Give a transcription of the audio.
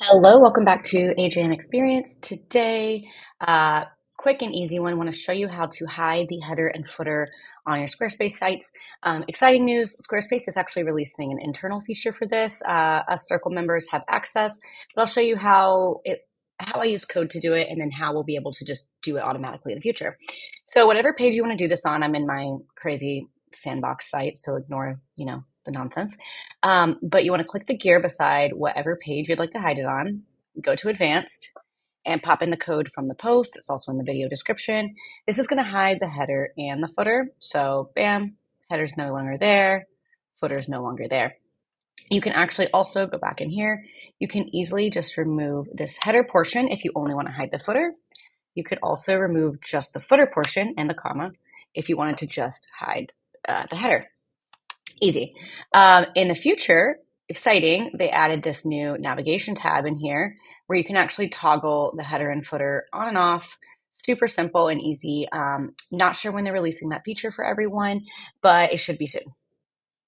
Hello, welcome back to AJM Experience. Today, uh, quick and easy one. I want to show you how to hide the header and footer on your Squarespace sites. Um, exciting news, Squarespace is actually releasing an internal feature for this. Uh, us Circle members have access, but I'll show you how it how I use code to do it and then how we'll be able to just do it automatically in the future. So whatever page you want to do this on, I'm in my crazy sandbox site, so ignore, you know, the nonsense. Um, but you want to click the gear beside whatever page you'd like to hide it on, go to advanced, and pop in the code from the post. It's also in the video description. This is going to hide the header and the footer. So, bam, header's no longer there, footer's no longer there. You can actually also go back in here. You can easily just remove this header portion if you only want to hide the footer. You could also remove just the footer portion and the comma if you wanted to just hide uh, the header. Easy. Um, in the future, exciting, they added this new navigation tab in here where you can actually toggle the header and footer on and off. Super simple and easy. Um, not sure when they're releasing that feature for everyone, but it should be soon.